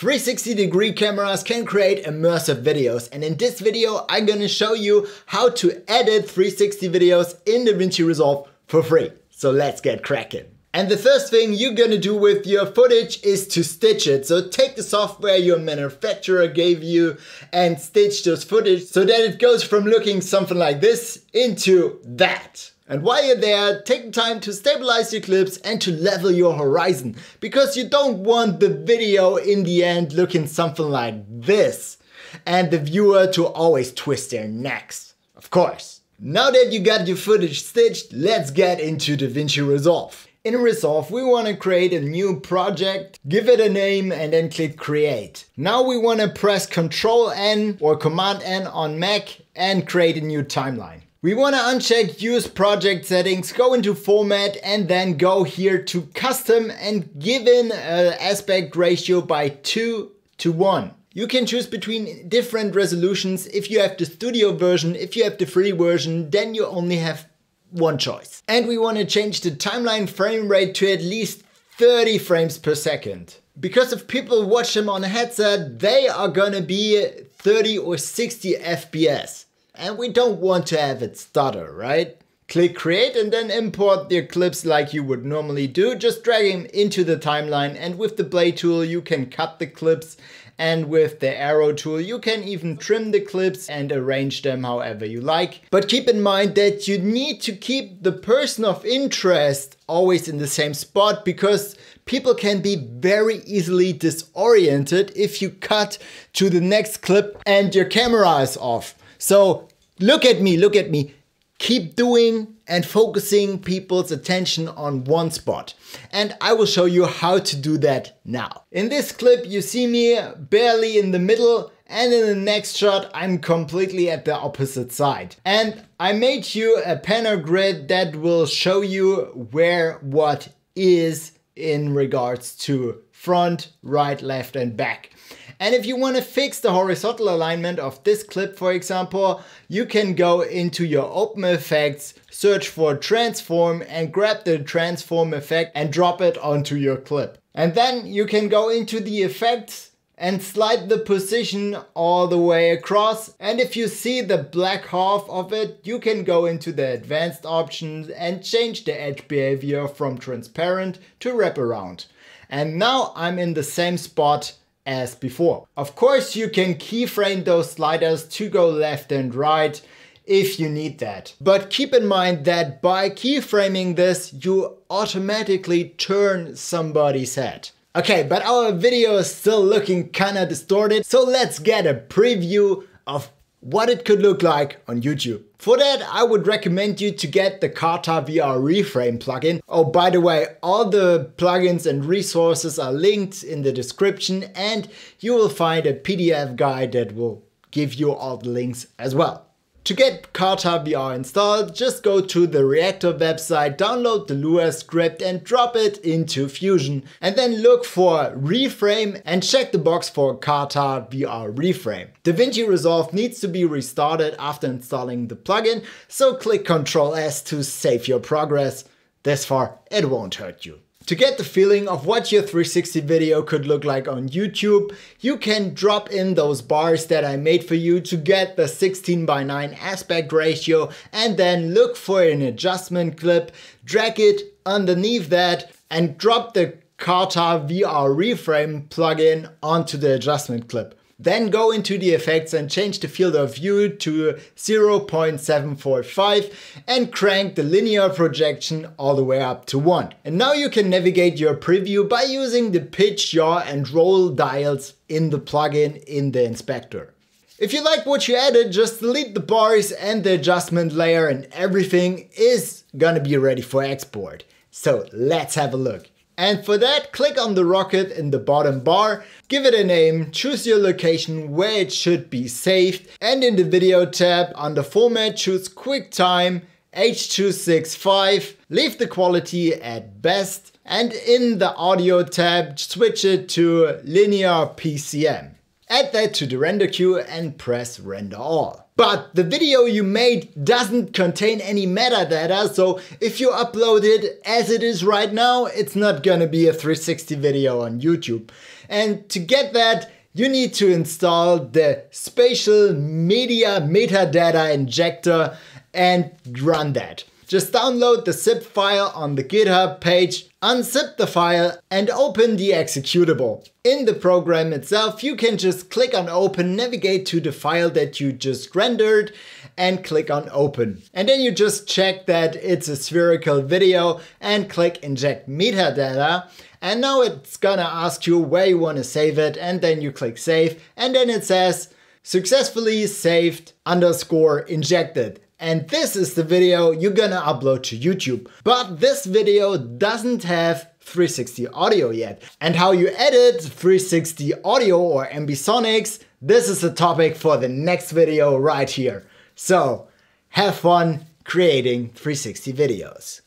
360 degree cameras can create immersive videos and in this video I'm gonna show you how to edit 360 videos in DaVinci Resolve for free. So let's get cracking. And the first thing you're gonna do with your footage is to stitch it. So take the software your manufacturer gave you and stitch those footage so that it goes from looking something like this into that. And while you're there, take time to stabilize your clips and to level your horizon because you don't want the video in the end looking something like this and the viewer to always twist their necks. Of course. Now that you got your footage stitched, let's get into DaVinci Resolve. In Resolve, we want to create a new project, give it a name and then click create. Now we want to press Ctrl N or Command N on Mac and create a new timeline. We want to uncheck use project settings, go into format and then go here to custom and give in an uh, aspect ratio by 2 to 1. You can choose between different resolutions. If you have the studio version, if you have the free version, then you only have one choice. And we want to change the timeline frame rate to at least 30 frames per second. Because if people watch them on a headset, they are gonna be 30 or 60 FPS and we don't want to have it stutter, right? Click create and then import the clips like you would normally do. Just drag them into the timeline and with the blade tool you can cut the clips and with the arrow tool you can even trim the clips and arrange them however you like. But keep in mind that you need to keep the person of interest always in the same spot because people can be very easily disoriented if you cut to the next clip and your camera is off. So look at me, look at me. Keep doing and focusing people's attention on one spot. And I will show you how to do that now. In this clip, you see me barely in the middle and in the next shot, I'm completely at the opposite side. And I made you a panel grid that will show you where what is in regards to front, right, left and back. And if you want to fix the horizontal alignment of this clip, for example, you can go into your open effects, search for transform and grab the transform effect and drop it onto your clip. And then you can go into the effects and slide the position all the way across. And if you see the black half of it, you can go into the advanced options and change the edge behavior from transparent to wraparound. And now I'm in the same spot as before. Of course, you can keyframe those sliders to go left and right if you need that. But keep in mind that by keyframing this, you automatically turn somebody's head. Okay, but our video is still looking kinda distorted, so let's get a preview of what it could look like on YouTube. For that, I would recommend you to get the KartaVR Reframe plugin. Oh, by the way, all the plugins and resources are linked in the description and you will find a PDF guide that will give you all the links as well. To get KartaVR installed, just go to the Reactor website, download the Lua script and drop it into Fusion. And then look for Reframe and check the box for KartaVR Reframe. DaVinci Resolve needs to be restarted after installing the plugin, so click Ctrl S to save your progress. This far, it won't hurt you. To get the feeling of what your 360 video could look like on YouTube, you can drop in those bars that I made for you to get the 16 by 9 aspect ratio and then look for an adjustment clip, drag it underneath that and drop the KartaVR Reframe plugin onto the adjustment clip. Then go into the effects and change the field of view to 0.745 and crank the linear projection all the way up to 1. And now you can navigate your preview by using the pitch, yaw and roll dials in the plugin in the inspector. If you like what you added, just delete the bars and the adjustment layer and everything is gonna be ready for export. So let's have a look. And for that, click on the rocket in the bottom bar, give it a name, choose your location where it should be saved, and in the video tab under format choose QuickTime H265, leave the quality at best, and in the audio tab switch it to linear PCM. Add that to the render queue and press render all. But the video you made doesn't contain any metadata, so if you upload it as it is right now, it's not gonna be a 360 video on YouTube. And to get that, you need to install the spatial media metadata injector and run that. Just download the zip file on the GitHub page, unzip the file and open the executable. In the program itself, you can just click on open, navigate to the file that you just rendered and click on open. And then you just check that it's a spherical video and click inject metadata. And now it's gonna ask you where you wanna save it and then you click save and then it says successfully saved underscore injected. And this is the video you're gonna upload to YouTube. But this video doesn't have 360 audio yet. And how you edit 360 audio or Ambisonics, this is a topic for the next video right here. So have fun creating 360 videos.